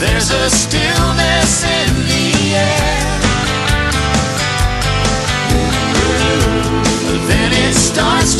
There's a stillness in the air. Then it starts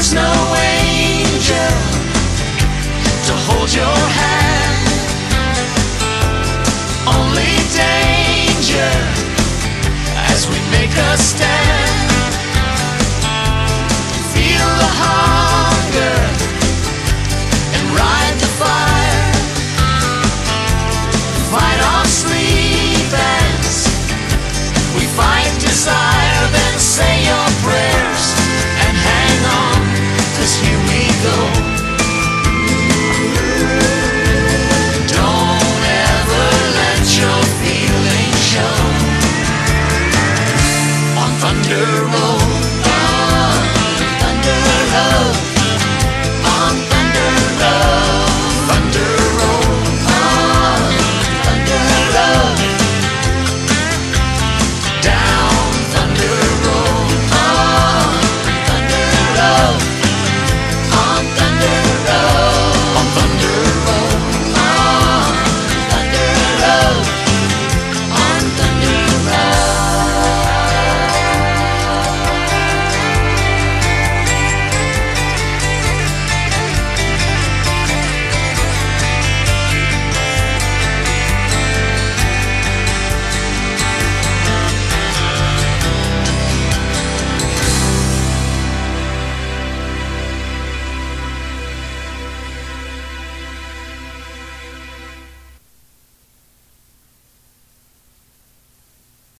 There's no angel to hold your hand. Only danger as we make a stand. wonder